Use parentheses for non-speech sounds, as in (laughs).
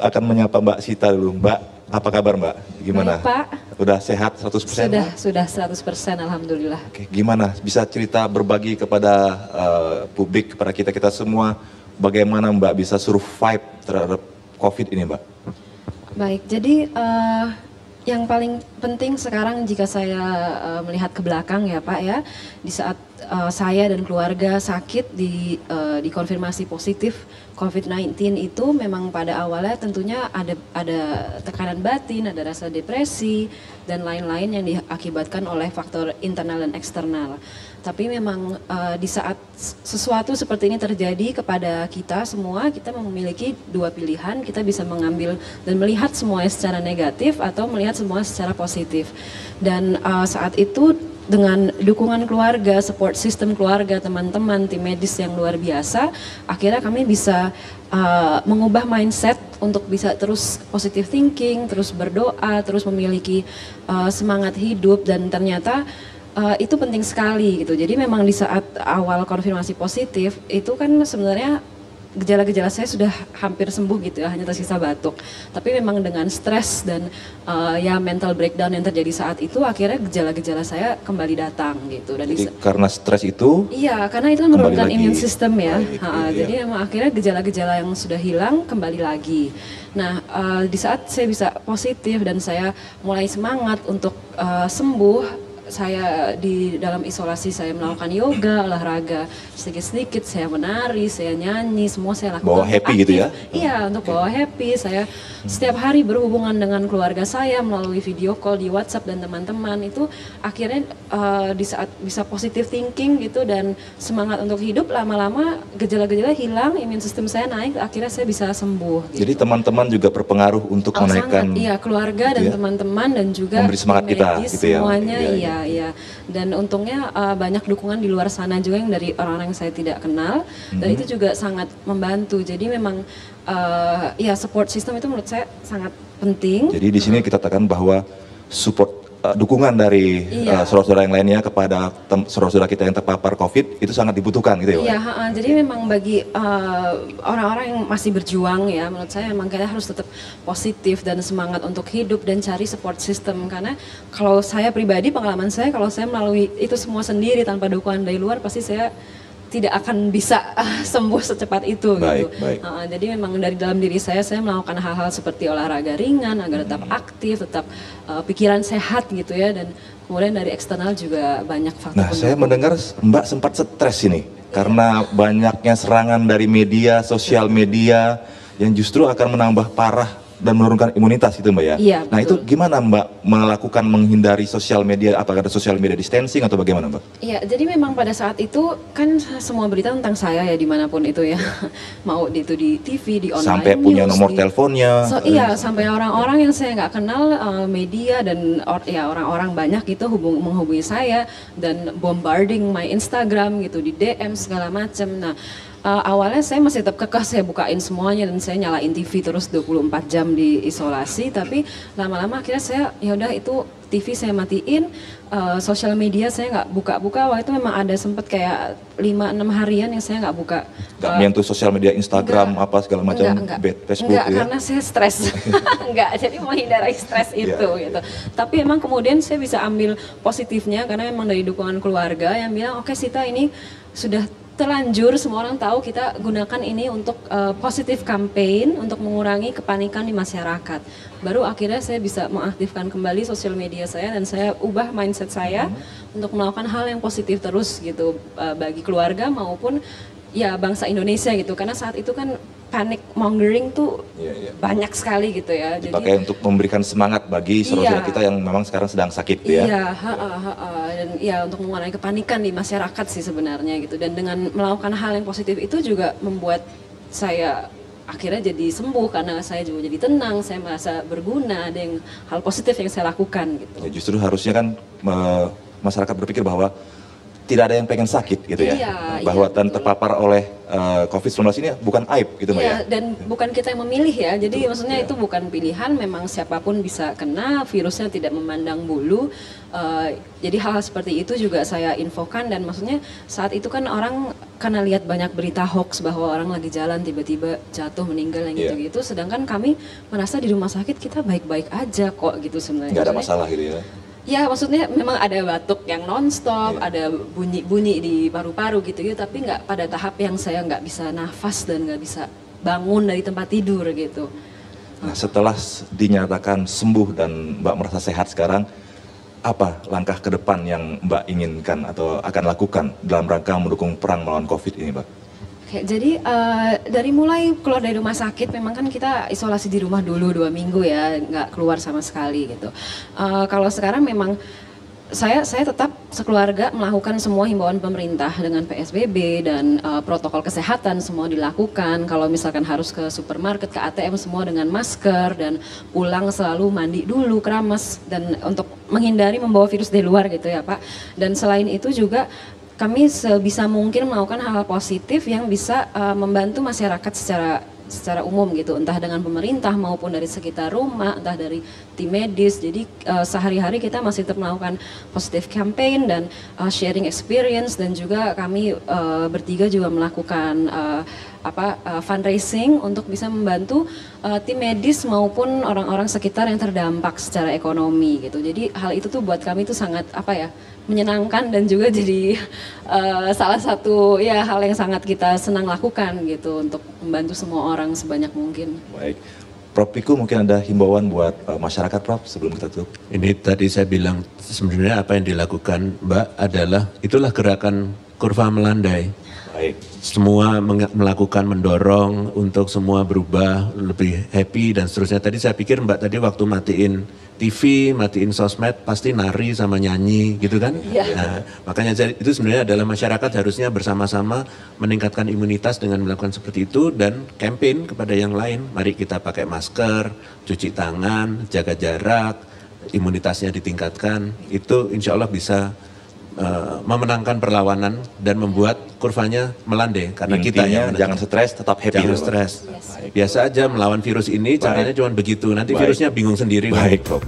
akan menyapa Mbak Sita dulu. Mbak, apa kabar Mbak? Gimana? Baik, Pak. Udah sehat 100%? Sudah, Mbak? sudah 100% Alhamdulillah. Oke, gimana? Bisa cerita berbagi kepada uh, publik, kepada kita-kita semua, bagaimana Mbak bisa survive terhadap COVID ini Mbak? Baik, jadi eh, yang paling penting sekarang jika saya eh, melihat ke belakang ya Pak ya, di saat eh, saya dan keluarga sakit di eh, dikonfirmasi positif COVID-19 itu memang pada awalnya tentunya ada ada tekanan batin, ada rasa depresi dan lain-lain yang diakibatkan oleh faktor internal dan eksternal. Tapi memang eh, di saat sesuatu seperti ini terjadi kepada kita semua, kita memiliki dua pilihan, kita bisa mengambil dan melihat semuanya secara negatif atau melihat semua secara positif. Dan eh, saat itu dengan dukungan keluarga, support system keluarga, teman-teman, tim medis yang luar biasa, akhirnya kami bisa uh, mengubah mindset untuk bisa terus positive thinking, terus berdoa, terus memiliki uh, semangat hidup dan ternyata uh, itu penting sekali gitu. Jadi memang di saat awal konfirmasi positif itu kan sebenarnya gejala-gejala saya sudah hampir sembuh gitu ya, hanya tersisa batuk. Tapi memang dengan stres dan uh, ya mental breakdown yang terjadi saat itu, akhirnya gejala-gejala saya kembali datang gitu. Dan Jadi di- karena stres itu, Iya, karena itu kan menurunkan imun sistem ya. Baik, Ha, iya. Jadi emang akhirnya gejala-gejala yang sudah hilang kembali lagi. Nah, eh, di saat saya bisa positif dan saya mulai semangat untuk eh, sembuh, saya di dalam isolasi saya melakukan yoga, olahraga, sedikit-sedikit saya menari, saya nyanyi, semua saya lakukan. Bawa happy gitu aktif. ya? Iya, untuk bawa happy. Saya setiap hari berhubungan dengan keluarga saya melalui video call di WhatsApp dan teman-teman itu akhirnya eh, di saat bisa positive thinking gitu dan semangat untuk hidup lama-lama gejala-gejala hilang, imun sistem saya naik, akhirnya saya bisa sembuh. Gitu. jadi teman-teman juga berpengaruh untuk Oh, menaikkan sangat, iya keluarga dan gitu ya. teman-teman dan juga Memberi semangat kita, gitu ya. semuanya Iya, iya iya. Dan untungnya uh, banyak dukungan di luar sana juga yang dari orang-orang yang saya tidak kenal. Dan Mhm. itu juga sangat membantu. Jadi memang uh, ya support system itu menurut saya sangat penting. Jadi di sini kita katakan bahwa support uh, dukungan dari Iya. uh, saudara-saudara yang lainnya kepada saudara-saudara kita yang terpapar COVID itu sangat dibutuhkan gitu ya. Iya, ha-ha. jadi memang bagi uh, orang-orang yang masih berjuang ya, menurut saya memang kita harus tetap positif dan semangat untuk hidup dan cari support system karena kalau saya pribadi pengalaman saya kalau saya melalui itu semua sendiri tanpa dukungan dari luar pasti saya tidak akan bisa ah, sembuh secepat itu Baik, gitu. baik. Ha-ha. jadi memang dari dalam diri saya saya melakukan hal-hal seperti olahraga ringan agar tetap Hmm. aktif, tetap uh, pikiran sehat gitu ya dan kemudian dari eksternal juga banyak faktor Nah, saya mendengar Mbak sempat stres ini karena banyaknya serangan dari media, sosial media yang justru akan menambah parah dan menurunkan imunitas itu Mbak ya. Iya, Nah, betul. itu gimana Mbak melakukan menghindari sosial media apakah ada sosial media distancing atau bagaimana Mbak? Iya, jadi memang pada saat itu kan semua berita tentang saya ya di mana pun itu ya, (laughs) mau itu di TV, di online Sampai punya news, nomor di- teleponnya. So, iya, sampai orang-orang yang saya nggak kenal eh, media dan or- ya orang-orang banyak gitu hubung menghubungi saya dan bombarding my Instagram gitu di DM segala macam. Nah, eh, awalnya saya masih tetap kekeh saya bukain semuanya dan saya nyalain TV terus 24 jam di isolasi, tapi lama-lama akhirnya saya ya udah itu TV saya matiin, eh, sosial media saya nggak buka-buka. Waktu itu memang ada sempet kayak 5-6 harian yang saya nggak buka. Gak eh, menyentuh sosial media Instagram Enggak. apa segala macam, Enggak, enggak. Facebook Enggak, ya. karena saya stres. (laughs) enggak, jadi menghindari stres Iya, itu iya. gitu. Tapi emang kemudian saya bisa ambil positifnya karena memang dari dukungan keluarga yang bilang, "Oke, Sita ini sudah terlanjur semua orang tahu kita gunakan ini untuk uh, positif campaign untuk mengurangi kepanikan di masyarakat. Baru akhirnya saya bisa mengaktifkan kembali sosial media saya dan saya ubah mindset saya Hmm. untuk melakukan hal yang positif terus gitu uh, bagi keluarga maupun ya bangsa Indonesia gitu karena saat itu kan panic mongering tuh Iya, iya. banyak sekali gitu ya Dipakai untuk memberikan semangat bagi saudara Iya. kita yang memang sekarang sedang sakit gitu ya. Iya, dan ya untuk mengurangi kepanikan di masyarakat sih sebenarnya gitu. Dan dengan melakukan hal yang positif itu juga membuat saya akhirnya jadi sembuh karena saya juga jadi tenang, saya merasa berguna, ada yang hal positif yang saya lakukan gitu. Ya, justru harusnya kan me- masyarakat berpikir bahwa tidak ada yang pengen sakit gitu ya. Iya, Bahwa iya, dan betul. terpapar oleh eh, COVID-19 ini bukan aib gitu Mbak ya. Iya, dan bukan kita yang memilih ya. Jadi maksudnya itu bukan pilihan, memang siapa pun bisa kena, virusnya tidak memandang bulu. Eh, jadi hal-hal seperti itu juga saya infokan dan maksudnya saat itu kan orang karena lihat banyak berita hoax bahwa orang lagi jalan tiba-tiba jatuh meninggal yang Iya. gitu-gitu. Sedangkan kami merasa di rumah sakit kita baik-baik aja kok gitu sebenarnya. Nggak ada masalah gitu ya. Ya maksudnya memang ada batuk yang nonstop, ada bunyi-bunyi di paru-paru gitu gitu, tapi nggak pada tahap yang saya nggak bisa nafas dan nggak bisa bangun dari tempat tidur gitu. Nah, setelah dinyatakan sembuh dan Mbak merasa sehat sekarang, apa langkah ke depan yang Mbak inginkan atau akan lakukan dalam rangka mendukung perang melawan COVID ini, Mbak? Oke, jadi eh, dari mulai keluar dari rumah sakit, memang kan kita isolasi di rumah dulu dua minggu ya, nggak keluar sama sekali gitu. Eh, kalau sekarang memang saya saya tetap sekeluarga melakukan semua himbauan pemerintah dengan PSBB dan eh, protokol kesehatan semua dilakukan. Kalau misalkan harus ke supermarket, ke ATM semua dengan masker dan pulang selalu mandi dulu, keramas dan untuk menghindari membawa virus dari luar gitu ya Pak. Dan selain itu juga kami sebisa mungkin melakukan hal-hal positif yang bisa uh, membantu masyarakat secara secara umum gitu. Entah dengan pemerintah maupun dari sekitar rumah entah dari tim medis. Jadi uh, sehari-hari kita masih tetap melakukan positif campaign dan uh, sharing experience. Dan juga kami uh, bertiga juga melakukan uh, apa uh, fundraising untuk bisa membantu uh, tim medis maupun orang-orang sekitar yang terdampak secara ekonomi gitu jadi hal itu tuh buat kami itu sangat apa ya menyenangkan dan juga jadi uh, (laughs) salah satu ya hal yang sangat kita senang lakukan gitu untuk membantu semua orang sebanyak mungkin. Baik. Prof Piku mungkin ada himbauan buat eh, masyarakat, Prof, sebelum kita tutup. Ini tadi saya bilang sebenarnya apa yang dilakukan Mbak adalah itulah gerakan kurva melandai. Baik. Semua melakukan mendorong untuk semua berubah lebih happy dan seterusnya. Tadi saya pikir Mbak tadi waktu matiin TV, matiin sosmed pasti nari sama nyanyi gitu kan? Iya. Nah, makanya itu sebenarnya adalah masyarakat harusnya bersama-sama meningkatkan imunitas dengan melakukan seperti itu dan campaign kepada yang lain. Mari kita pakai masker, cuci tangan, jaga jarak, imunitasnya ditingkatkan. Itu insya Allah bisa eh, memenangkan perlawanan dan membuat kurvanya melandai karena kita Intinya menentukan. jangan stres, tetap happy. Jangan stres. Biasa aja melawan virus ini caranya cuma begitu. Nanti Baik. virusnya bingung sendiri. Baik, Prof.